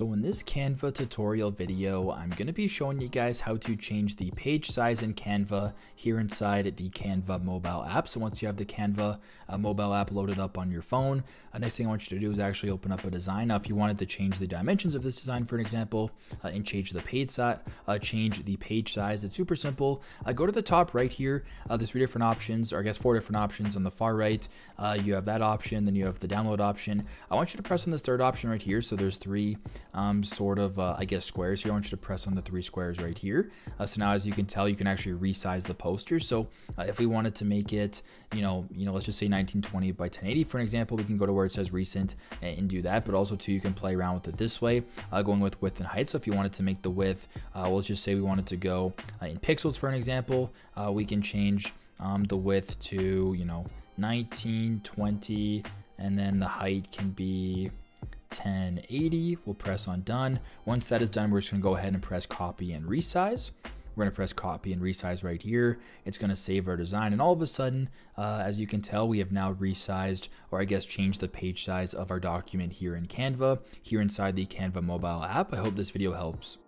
So in this Canva tutorial video, I'm going to be showing you guys how to change the page size in Canva here inside the Canva mobile app. So once you have the Canva uh, mobile app loaded up on your phone, uh, next thing I want you to do is actually open up a design. Now, if you wanted to change the dimensions of this design, for an example, uh, and change the page size, uh, change the page size, it's super simple. Uh, go to the top right here. Uh, there's three different options, or I guess four different options on the far right. you have that option, then you have the download option. I want you to press on this third option right here. So there's three um, sort of, uh, I guess, squares here. I want you to press on the three squares right here. Uh, so now, as you can tell, you can actually resize the poster. So uh, if we wanted to make it, you know, you know, let's just say 1920 by 1080 for an example, we can go to where it says recent and, and do that. But also too, you can play around with it this way, uh, going with width and height. So if you wanted to make the width, uh, let's just say we wanted to go uh, in pixels for an example, we can change um, the width to, you know, 1920 and then the height can be 1080. We'll press on done. Once that is done, we're just gonna go ahead and press copy and resize. We're gonna press copy and resize right here. It's gonna save our design. And all of a sudden, uh, as you can tell, we have now resized, or I guess changed the page size of our document here in Canva, here inside the Canva mobile app. I hope this video helps.